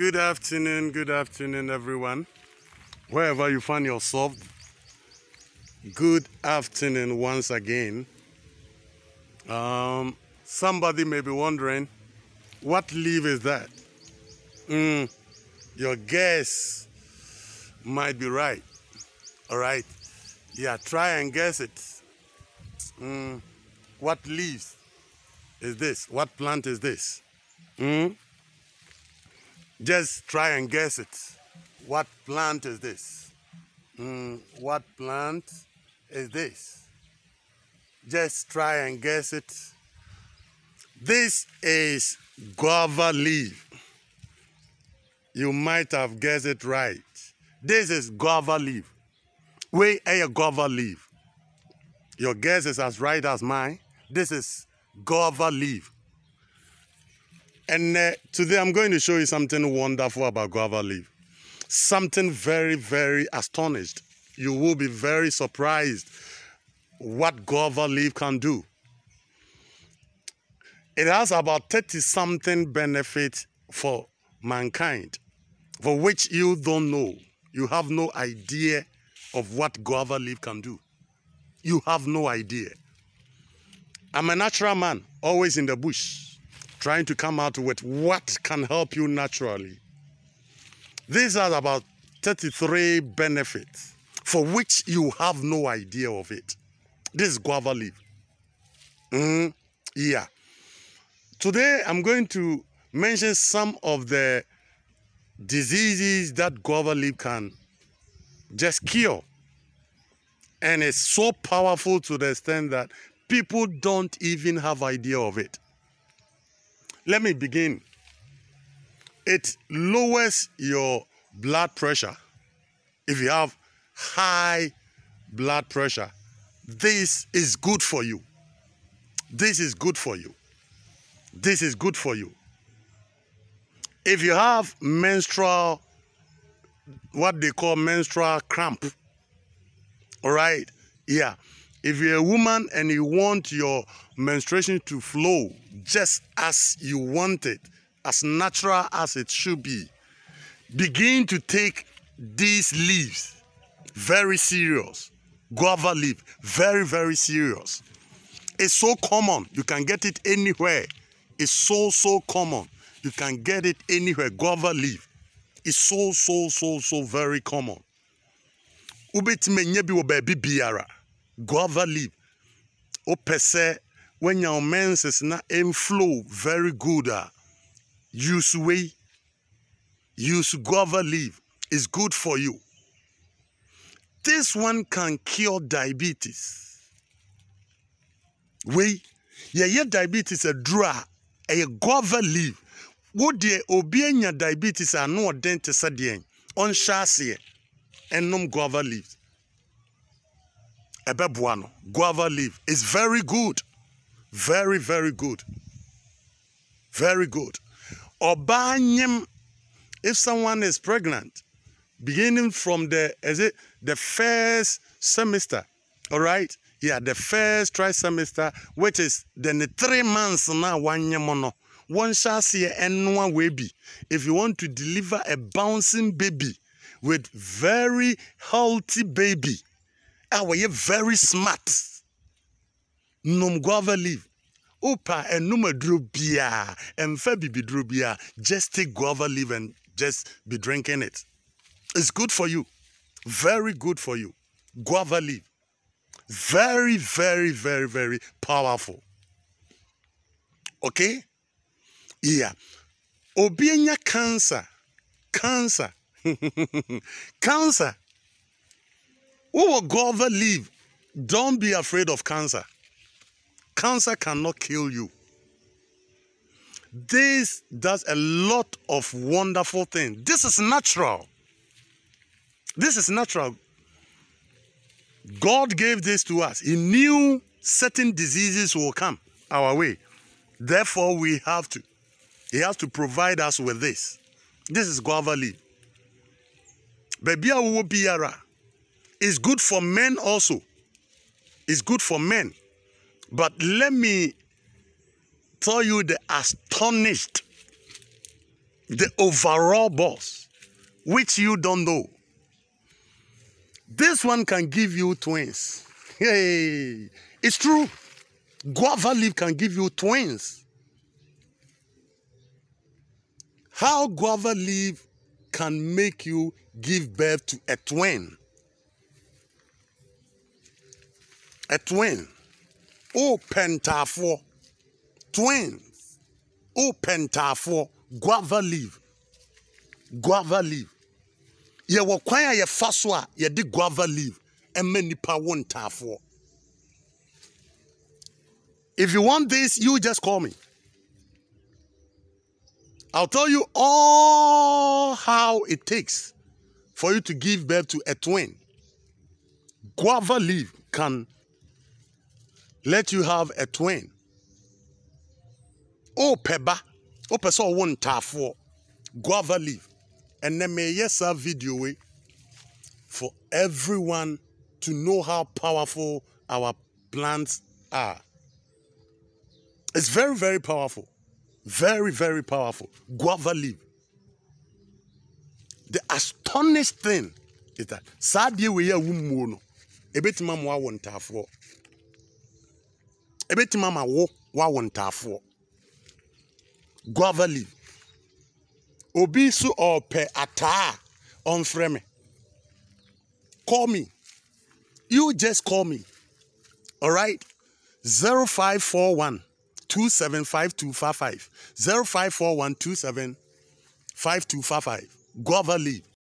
Good afternoon, good afternoon, everyone. Wherever you find yourself, good afternoon once again. Um, somebody may be wondering, what leaf is that? Mm, your guess might be right. All right. Yeah, try and guess it. Mm, what leaves is this? What plant is this? Mm? Just try and guess it. What plant is this? Mm, what plant is this? Just try and guess it. This is guava leaf. You might have guessed it right. This is guava leaf. We a guava leaf. Your guess is as right as mine. This is guava leaf. And uh, today I'm going to show you something wonderful about guava leaf. Something very, very astonished. You will be very surprised what guava leaf can do. It has about 30 something benefits for mankind, for which you don't know. You have no idea of what guava leaf can do. You have no idea. I'm a natural man, always in the bush trying to come out with what can help you naturally. These are about 33 benefits for which you have no idea of it. This is guava leaf. Mm, yeah. Today I'm going to mention some of the diseases that guava leaf can just cure. And it's so powerful to the extent that people don't even have idea of it. Let me begin. It lowers your blood pressure. If you have high blood pressure, this is good for you. This is good for you. This is good for you. If you have menstrual, what they call menstrual cramp, all right, yeah, if you're a woman and you want your menstruation to flow just as you want it, as natural as it should be, begin to take these leaves very serious. Guava leaf, very, very serious. It's so common. You can get it anywhere. It's so, so common. You can get it anywhere. Guava leaf. It's so, so, so, so very common. Ubetime nye bi wo baabi biara guava leaf wopɛ sɛ woanya wo menses na flow very good a use wei use guava leaf is good for you. This one can cure diabetes. Wei yɛyɛ diabetes aduru a ɛyɛ guava leaf wo deɛ obi anya diabetes a ano ɔden te sɛ deɛn ɔnhyɛ aseɛ guava leaves ɛbɛboa guava leaf is very good. Very very good. Very good. Ɔbaa if someone is pregnant beginning from the is it the first semester all right? Yeah the first trimester which is the three months now one no. One shall see ɛnoa wei if you want to deliver a bouncing baby with very healthy baby a wɔyɛ very smart. Nom guava leaf wopa ɛnum aduro biara ɛmfa bibiduro biara just take guava leaf and just be drinking it. It's good for you. Very good for you. Guava leaf very very very very powerful. Okay? Yeah. Obi cancer. Cancer. Cancer who will guava leave? Don't be afraid of cancer. Cancer cannot kill you. This does a lot of wonderful things. This is natural. This is natural. God gave this to us. He knew certain diseases will come our way. Therefore, we have to. He has to provide us with this. This is guava leaf. Baby, will be it's good for men also. It's good for men. But let me tell you the astonished, the overall boss, which you don't know. This one can give you twins. Hey, it's true. Guava leaf can give you twins. How guava leaf can make you give birth to a twin? A twin. Oh, pentafour. Twins. Oh, pentafour. Guava leaf. Guava leaf. Yɛwɔ kwan a yɛfa so a guava leaf ɛma nipa wo. If you want this, you just call me. I'll tell you all how it takes for you to give birth to a twin. Guava leaf can let you have a twin. Oh, peba. Oh, person one for guava leaf. And then may yes a video for everyone to know how powerful our plants are. It's very, very powerful. Very, very powerful. Guava leaf. The astonished thing is that sadie we ya wumu no ebetima mo awo ntaafoɔ ebetima ma wo wawo ntaafoɔ guava leaf obi nso ɔpɛ ataa ɔnfrɛ me. Call me. You just call me. All right? 0541 275255 0541 275255 guava leaf